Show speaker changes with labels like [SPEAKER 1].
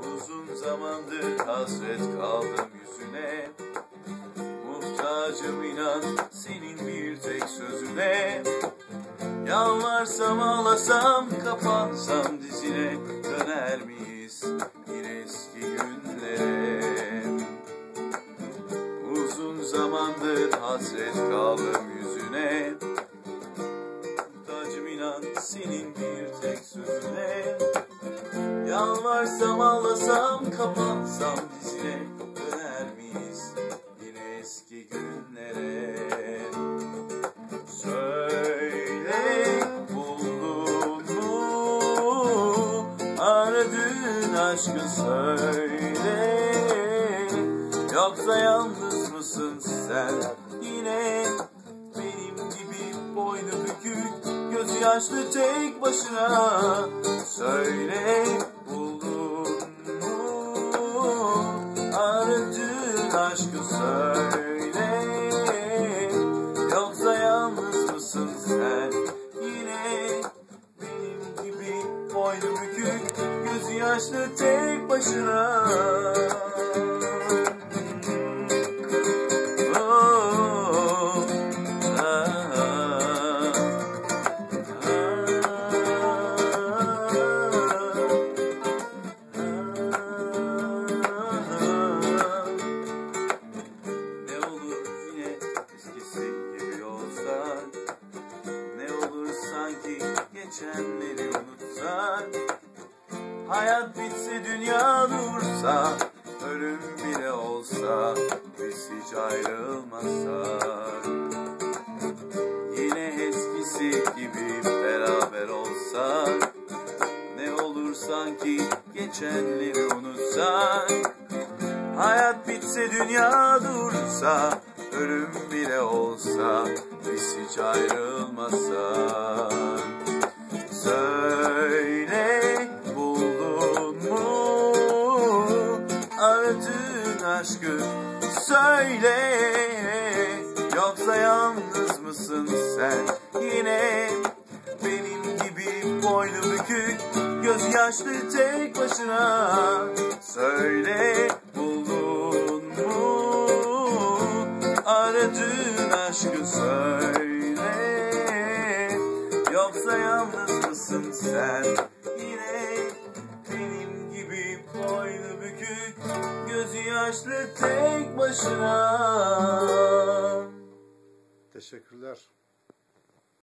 [SPEAKER 1] Uzun zamandır hasret kaldım yüzüne. Muhtacım inan senin bir tek sözüne. Yalvarsam ağlasam kapansam dizine Döner miyiz yine eski günlere? Uzun zamandır hasret kaldım yüzüne. Muhtacım inan senin bir tek sözüne Yalvarsam ağlasam kapansam dizine Döner miyiz? Yine eski günlere. Söyle buldun mu? Aradığın aşkı söyle. Yoksa yalnız mısın sen? Yine benim gibi boynu bükük Gözü yaşlı tek başına. Söyle söyle Yoksa yalnız mısın sen? Yine benim gibi boynu bükük Gözü yaşlı tek başına geçenleri unutsan Hayat bitse dünya dursa Ölüm bile olsa Biz hiç ayrılmasak Yine eskisi gibi beraber olsak Ne olur sanki geçenleri unutsak Hayat bitse dünya dursa Ölüm bile olsa Biz hiç ayrılmasak Aradığın aşkı Söyle. Yoksa yalnız mısın sen? Yine benim gibi boynu bükük Göz yaşlı tek başına. Söyle buldun mu? Aradığın aşkı söyle Yaşlı tek başına
[SPEAKER 2] Teşekkürler.